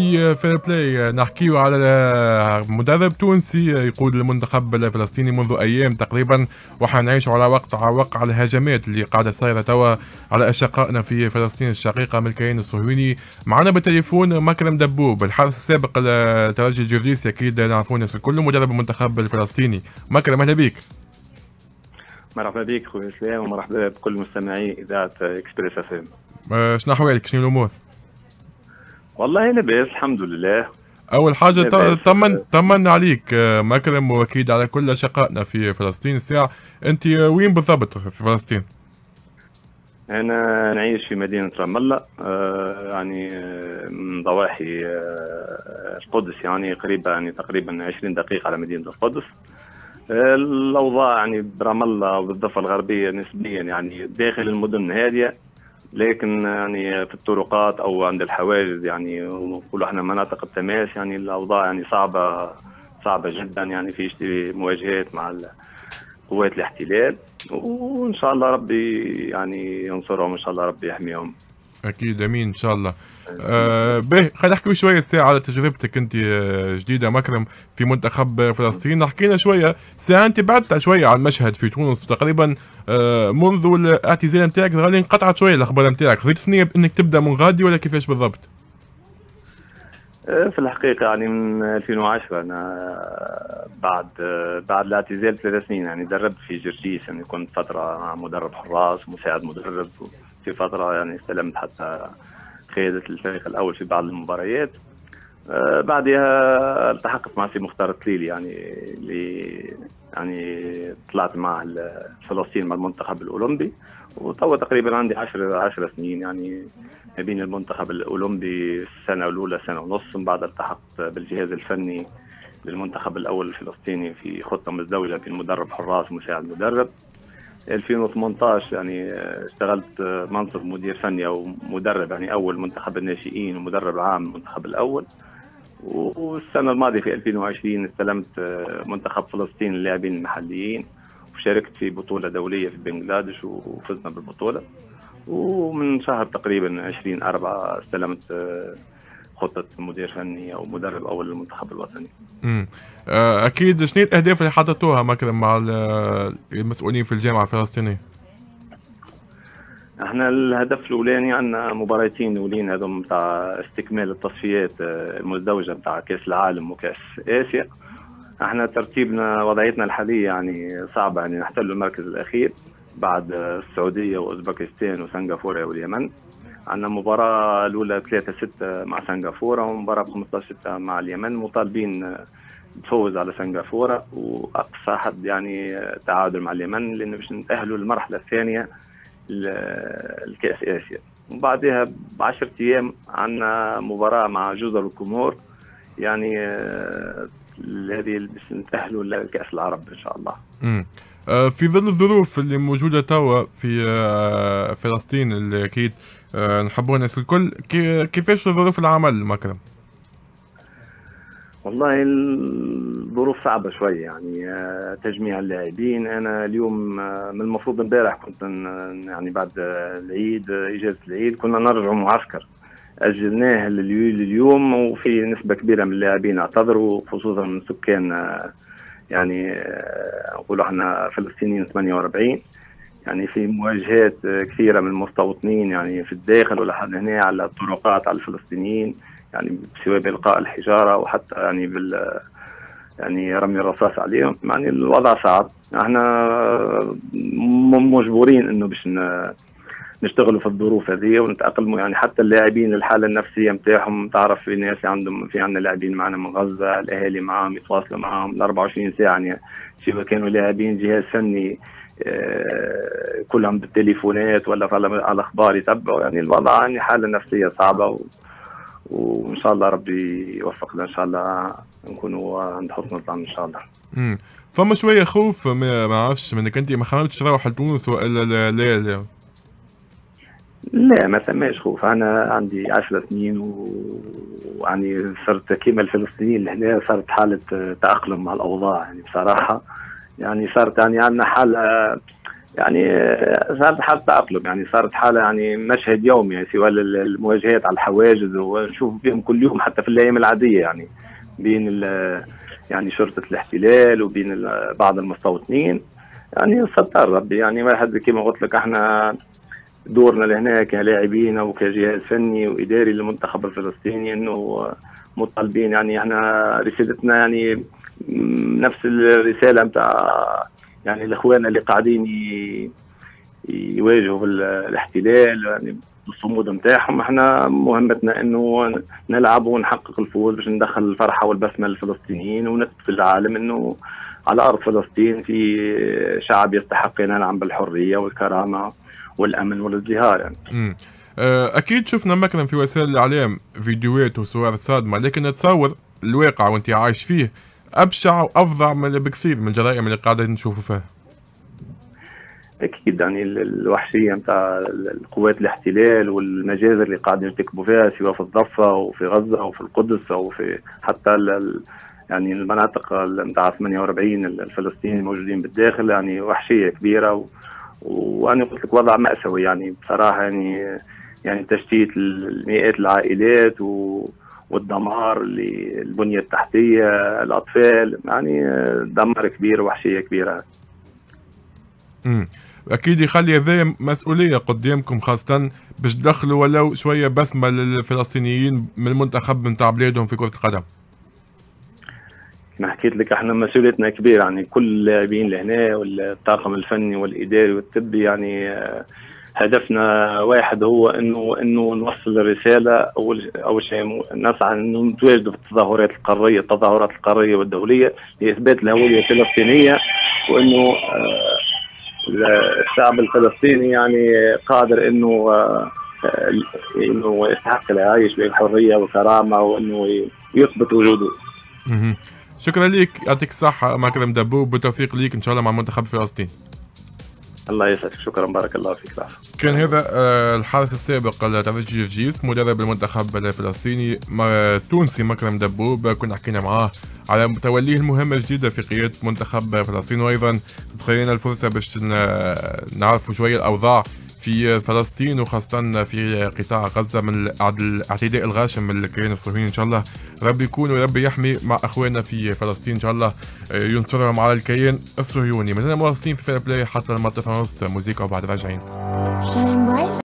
في فير بلاي نحكيه على مدرب تونسي يقود المنتخب الفلسطيني منذ أيام تقريبا وحنعيش على وقع وقع الهجمات اللي قاعدة صايرة توا على أشقائنا في فلسطين الشقيقة من الكيان الصهيوني. معنا بالتليفون مكرم دبوب الحارس السابق لترجي الجرجيسي أكيد نعرفون الناس الكل مدرب المنتخب الفلسطيني. مكرم أهلا بك مرحبا بك خويا اسلام ومرحبا بكل مستمعي إذاعة اكسبريس اف ام شنو أحوالك؟ شنو الأمور؟ والله لاباس الحمد لله. أول حاجة طمن طمن عليك أه، مكرم واكيد على كل اشقائنا في فلسطين. الساعة أنت وين بالضبط في فلسطين؟ أنا نعيش في مدينة رام الله آه يعني من ضواحي آه القدس يعني قريبة يعني تقريبا 20 دقيقة على مدينة القدس. الأوضاع يعني برام الله وبالضفه الغربية نسبيا يعني داخل المدن هادية. لكن يعني في الطرقات أو عند الحواجز يعني نقولوا إحنا مناطق التماس يعني الأوضاع يعني صعبة صعبة جدا يعني في مواجهات مع قوات الاحتلال. وإن شاء الله ربي يعني ينصرهم إن شاء الله ربي يحميهم. أكيد آمين إن شاء الله. آه به خلينا نحكي شوية الساعة على تجربتك أنت آه، جديدة مكرم في منتخب فلسطين. حكينا شوية ساعه أنت بعدت شوية عن المشهد في تونس تقريبا آه منذ الاعتزال نتاعك. غالي انقطعت شوية الأخبار نتاعك. ريت نيه انك تبدأ من غادي ولا كيفاش بالضبط؟ آه، في الحقيقة يعني من 2010 أنا بعد بعد الاعتزال ثلاث سنين يعني دربت في جرجيس يعني كنت فترة مدرب حراس مساعد مدرب. في فترة يعني استلمت حتى قيادة الفريق الأول في بعض المباريات. آه بعدها التحقت مع سي مختار التليلي يعني اللي يعني طلعت مع فلسطين مع المنتخب الأولمبي وتوا تقريبا عندي 10 10 سنين يعني ما بين المنتخب الأولمبي السنة الأولى سنة ونص من بعد التحقت بالجهاز الفني للمنتخب الأول الفلسطيني في خطة مزدوجة بين مدرب حراس ومساعد مدرب. 2018 يعني اشتغلت منصب مدير فني أو مدرب يعني أول منتخب الناشئين ومدرب عام المنتخب الأول. والسنة الماضية في 2020 استلمت منتخب فلسطين للاعبين المحليين وشاركت في بطولة دولية في بنغلاديش وفزنا بالبطولة. ومن شهر تقريبا 20 4 استلمت خطة مدير فني أو مدرب اول للمنتخب الوطني. امم أكيد شنو الأهداف اللي حطيتوها مثلا مع المسؤولين في الجامعة الفلسطينية؟ إحنا الهدف الأولاني عندنا مباراتين الأولين هذول بتاع استكمال التصفيات آه، المزدوجة بتاع كأس العالم وكأس آسيا إحنا ترتيبنا وضعيتنا الحالية يعني صعبة يعني نحتل المركز الأخير بعد السعودية وأوزبكستان وسنغافورة واليمن عندنا مباراة الأولى 3 6 مع سنغافورة ومباراة 15 6 مع اليمن. مطالبين بفوز على سنغافورة وأقصى حد يعني تعادل مع اليمن لأنه باش نتأهلوا للمرحلة الثانية لكأس آسيا. وبعدها ب 10 أيام عندنا مباراة مع جزر الكومور يعني هذه باش نتأهلوا لكأس العرب إن شاء الله. امم في ظل الظروف اللي موجودة توا في آه، فلسطين اللي أكيد آه، نحبوها الناس الكل كيفاش ظروف العمل مكرم؟ والله الظروف صعبة شوية يعني تجميع اللاعبين أنا اليوم من المفروض امبارح كنت يعني بعد العيد إجازة العيد كنا نرجع معسكر أجلناه لليوم وفي نسبة كبيرة من اللاعبين اعتذروا خصوصا من سكان يعني نقولوا إحنا فلسطينيين 48 يعني في مواجهات كثيرة من المستوطنين يعني في الداخل ولحد هنا على الطرقات على الفلسطينيين يعني سواء بإلقاء الحجارة وحتى يعني بال يعني رمي الرصاص عليهم. يعني الوضع صعب. إحنا مجبورين إنه باش نشتغلوا في الظروف هذه ونتأقلموا يعني حتى اللاعبين الحالة النفسية نتاعهم تعرف في ناس عندهم في عندنا لاعبين معنا من غزة الاهالي معاهم يتواصلوا معاهم ال 24 ساعة يعني سواء كانوا لاعبين جهاز فني آه، كلهم بالتليفونات ولا على الأخبار يتبعوا يعني الوضع يعني حالة نفسية صعبة و... وإن شاء الله ربي يوفقنا إن شاء الله نكونوا عند حسن الظن إن شاء الله. امم فما شوية خوف ما عرفتش منك أنت ما حاولتش تروح لتونس وإلا لا لا, لا. لا ما ثماش خوف. أنا عندي 10 سنين ويعني صرت كيما الفلسطينيين هنا صارت حالة تأقلم مع الأوضاع. يعني بصراحة يعني صارت يعني عندنا حالة يعني صارت حالة تأقلم. يعني صارت حالة يعني مشهد يومي يعني سواء المواجهات على الحواجز ونشوف فيهم كل يوم حتى في الأيام العادية يعني بين يعني شرطة الاحتلال وبين بعض المستوطنين. يعني ستار ربي. يعني واحد كما قلت لك إحنا دورنا لهنا كلاعبين وكجهاز فني وإداري للمنتخب الفلسطيني إنه مطالبين. يعني إحنا رسالتنا يعني نفس الرسالة نتاع يعني الإخوان اللي قاعدين يواجهوا الاحتلال يعني الصمود نتاعهم إحنا مهمتنا إنه نلعب ونحقق الفوز باش ندخل الفرحة والبسمة للفلسطينيين ونثبت العالم إنه على أرض فلسطين في شعب يستحق ان ينعم بالحرية والكرامة. والأمن والازدهار يعني. أكيد شفنا مثلا في وسائل الإعلام فيديوهات وصور صادمة لكن نتصور الواقع وأنت عايش فيه أبشع وافظع من بكثير من الجرائم اللي قاعدين نشوفوا فيها أكيد يعني الوحشية نتاع القوات الاحتلال والمجازر اللي قاعدين يرتكبوا فيها سواء في الضفة وفي غزة أو في القدس أو في حتى يعني المناطق نتاع 48 الفلسطينيين الموجودين بالداخل يعني وحشية كبيرة و... وأنا قلت لك وضع مأساوي يعني بصراحة يعني يعني تشتيت المئات العائلات و... والدمار للبنيه التحتية الأطفال يعني دمار كبير وحشية كبيرة. امم أكيد يخلي هذا مسؤولية قدامكم خاصة باش تدخلوا ولو شوية بسمة للفلسطينيين من المنتخب نتاع بلادهم في كرة القدم. ما حكيت لك إحنا مسؤوليتنا كبيرة يعني كل اللاعبين لهنا والطاقم الفني والإداري والطبي يعني آه، هدفنا واحد هو إنه إنه نوصل الرسالة أول أول شيء نسعى إنه نتواجدوا في التظاهرات القارية التظاهرات القارية والدولية لإثبات الهوية الفلسطينية وإنه آه، الشعب الفلسطيني يعني قادر إنه آه، إنه يستحق العيش بحرية وكرامة وإنه يثبت وجوده. شكرا لك يعطيك الصحة. مكرم دبوب بالتوفيق ليك. إن شاء الله مع منتخب فلسطين. الله يسعدك. شكرا. بارك الله فيك. العفو. كان هذا آه، الحارس السابق لترجي الجيس مدرب المنتخب الفلسطيني التونسي مكرم دبوب كنا حكينا معاه على توليه المهمة الجديدة في قيادة منتخب فلسطين. وأيضا تخيلنا الفرصة باش نعرفوا شوية الأوضاع في فلسطين وخاصة في قطاع غزة من الاعتداء الغاشم من الكيان الصهيوني. إن شاء الله ربي يكون وربي يحمي مع أخواننا في فلسطين. إن شاء الله ينصرهم على الكيان الصهيوني. من هنا مواصلين في فير بلاي حتى الماضي ونص. موسيقى وبعد راجعين.